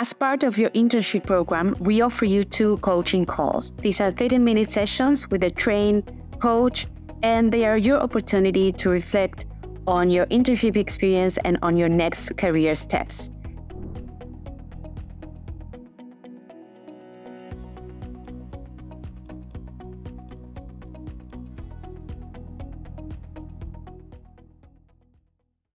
As part of your internship program, we offer you two coaching calls. These are 30 minute sessions with a trained coach, and they are your opportunity to reflect on your internship experience and on your next career steps.